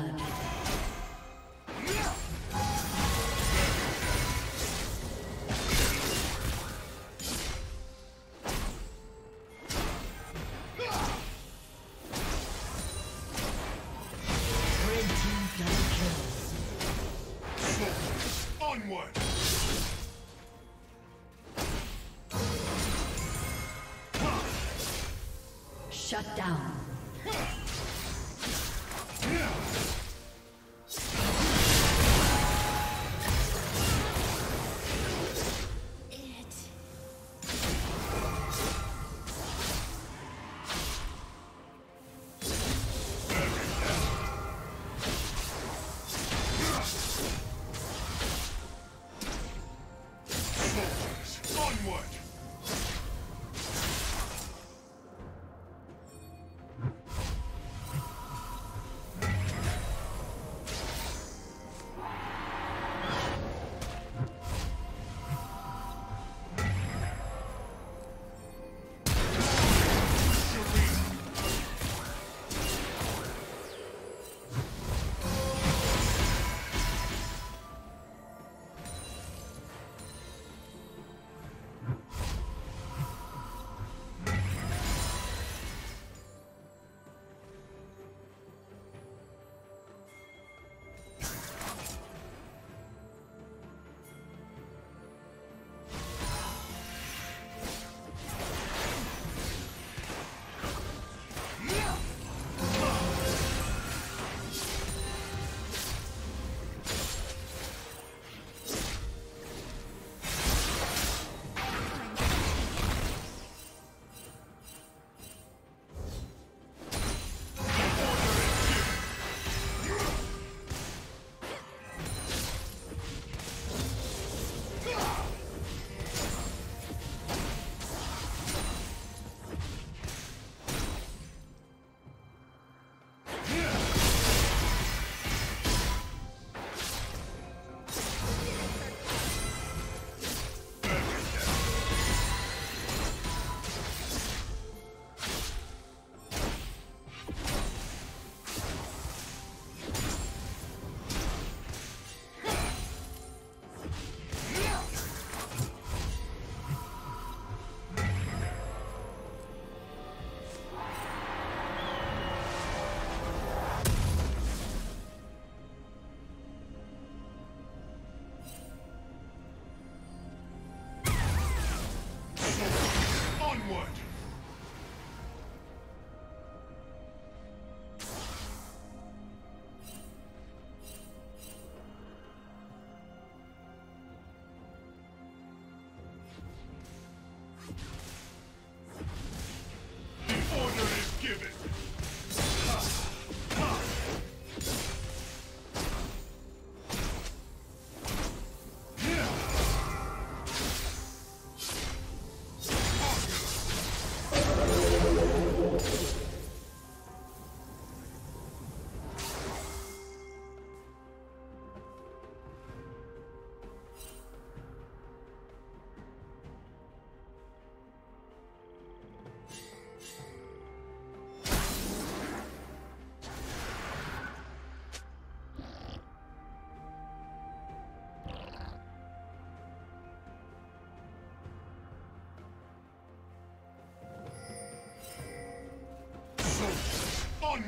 blood. Red team double kills. Soldiers, onward! Shut down.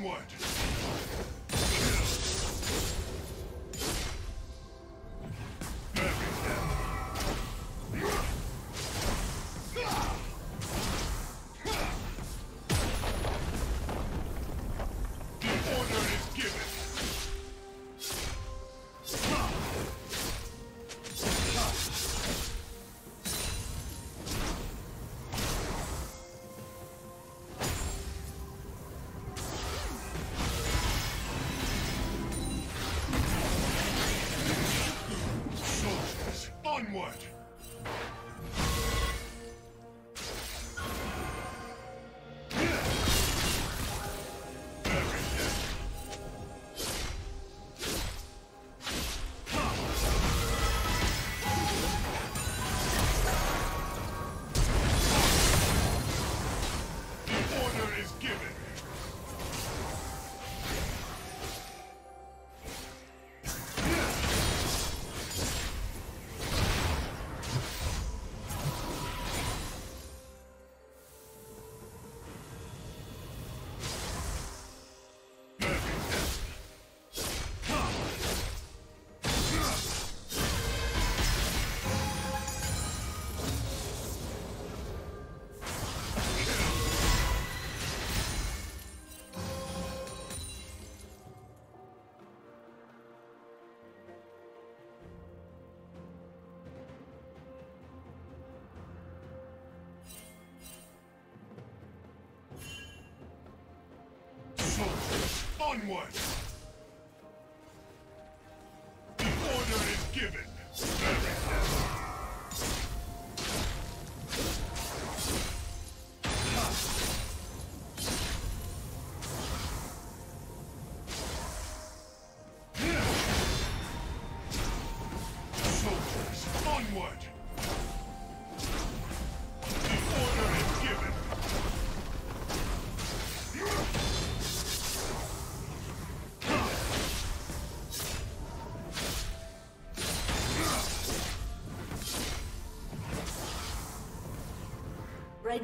Onward! Onward! Onward!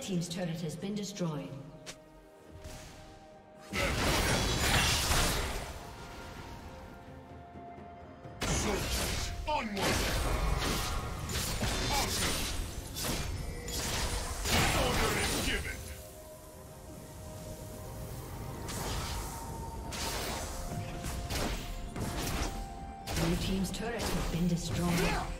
Team's turret has been destroyed. Soldiers, onward! Blue team's turret has been destroyed.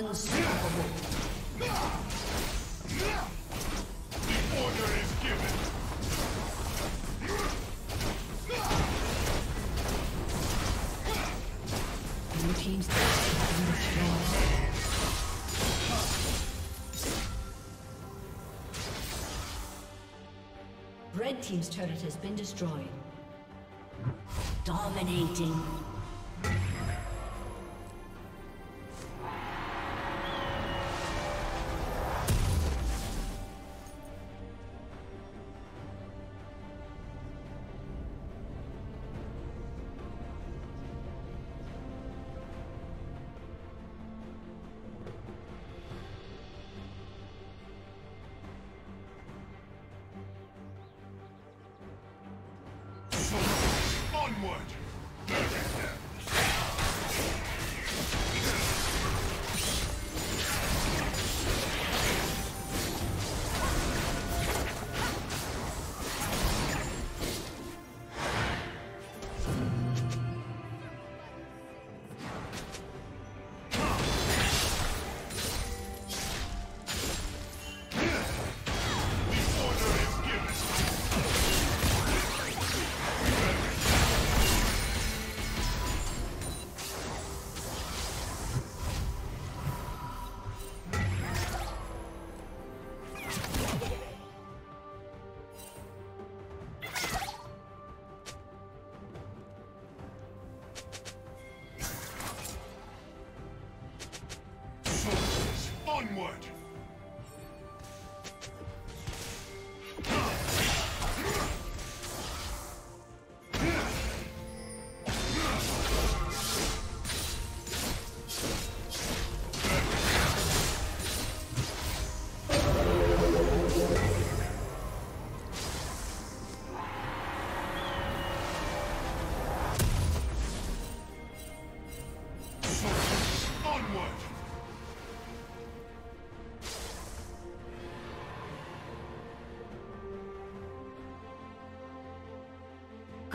Unstoppable. The order is given! Blue team's. Red team's turret has been destroyed. Dominating. Onward!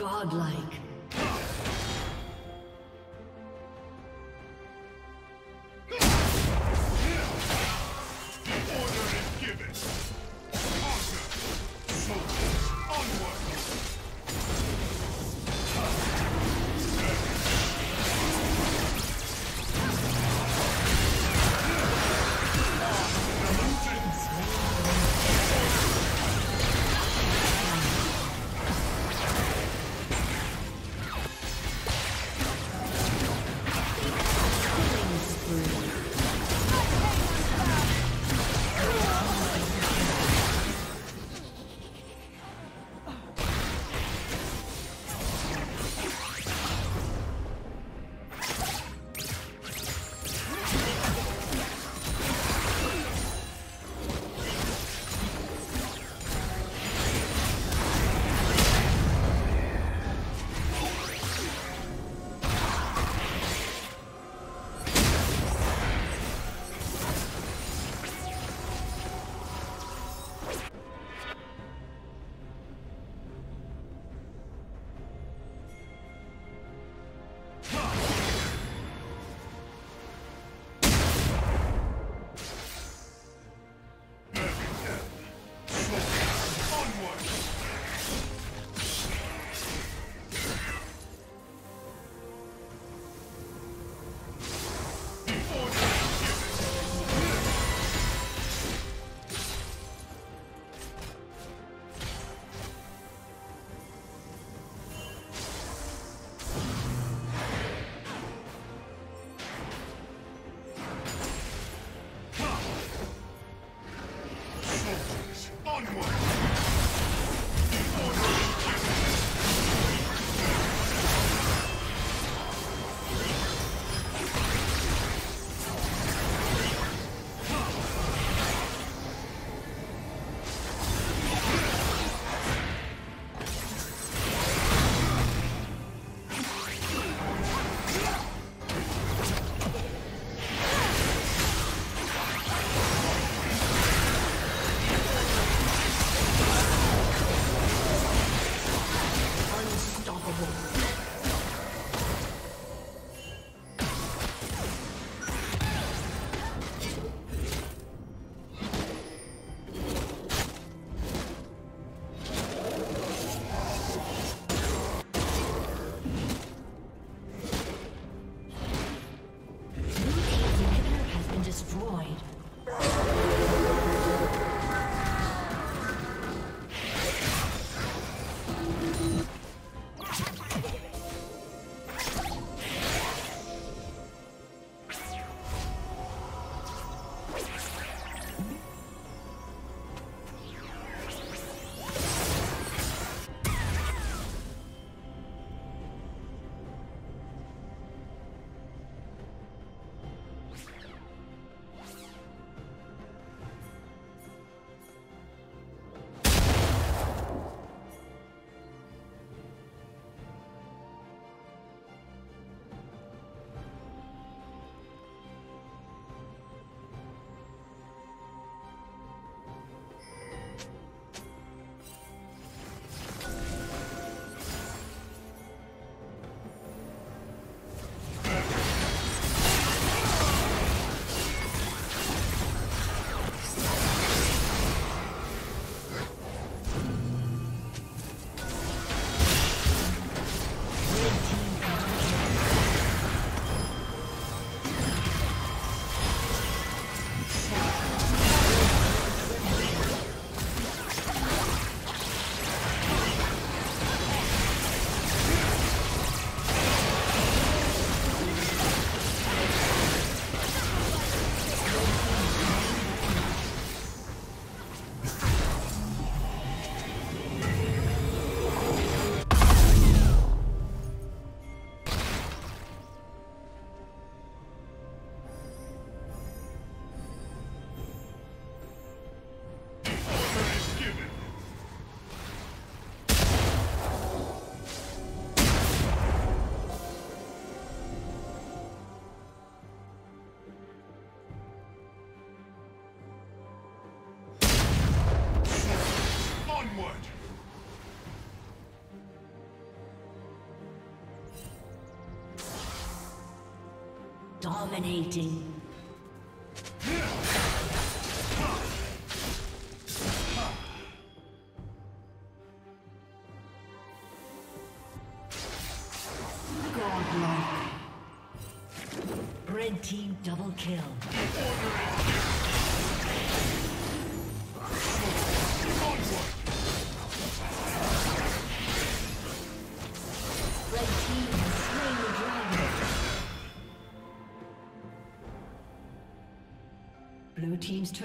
Godlike. Dominating. Godlike. Red team double kill.